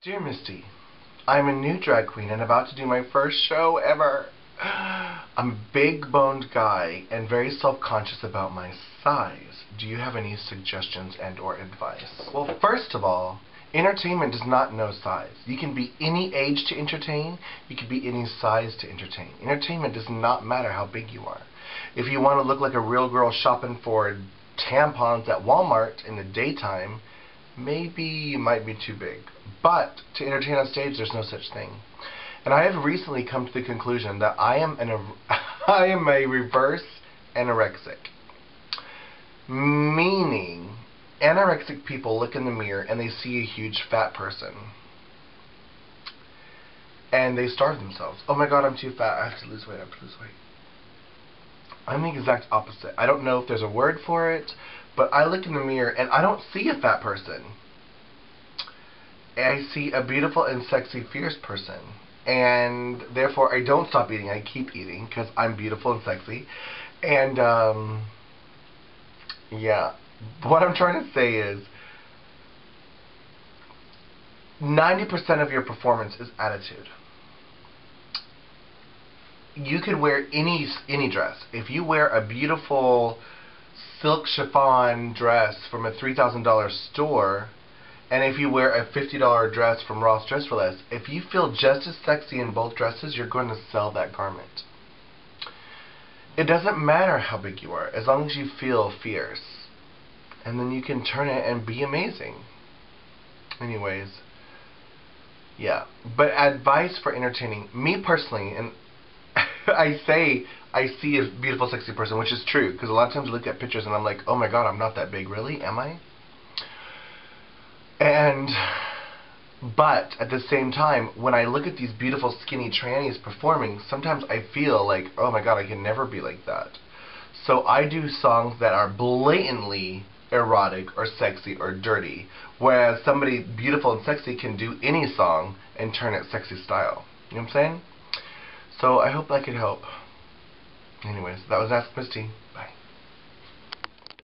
Dear Misty, I'm a new drag queen and about to do my first show ever. I'm a big-boned guy and very self-conscious about my size. Do you have any suggestions and or advice? Well, first of all, entertainment does not know size. You can be any age to entertain. You can be any size to entertain. Entertainment does not matter how big you are. If you want to look like a real girl shopping for tampons at Walmart in the daytime, maybe you might be too big. But to entertain on stage, there's no such thing. And I have recently come to the conclusion that I am an I am a reverse anorexic. Meaning, anorexic people look in the mirror and they see a huge fat person. And they starve themselves. Oh my god, I'm too fat. I have to lose weight. I have to lose weight. I'm the exact opposite. I don't know if there's a word for it, but I look in the mirror and I don't see a fat person. I see a beautiful and sexy, fierce person. And therefore, I don't stop eating. I keep eating because I'm beautiful and sexy. And, um, yeah. What I'm trying to say is 90% of your performance is attitude you could wear any any dress. If you wear a beautiful silk chiffon dress from a $3,000 store, and if you wear a $50 dress from Ross Dress for Less, if you feel just as sexy in both dresses, you're going to sell that garment. It doesn't matter how big you are, as long as you feel fierce. And then you can turn it and be amazing. Anyways, yeah. But advice for entertaining, me personally, and I say I see a beautiful, sexy person, which is true, because a lot of times I look at pictures and I'm like, oh my god, I'm not that big, really? Am I? And, but at the same time, when I look at these beautiful, skinny trannies performing, sometimes I feel like, oh my god, I can never be like that. So I do songs that are blatantly erotic or sexy or dirty, whereas somebody beautiful and sexy can do any song and turn it sexy style. You know what I'm saying? So I hope that could help. Anyways, that was Ask Misty.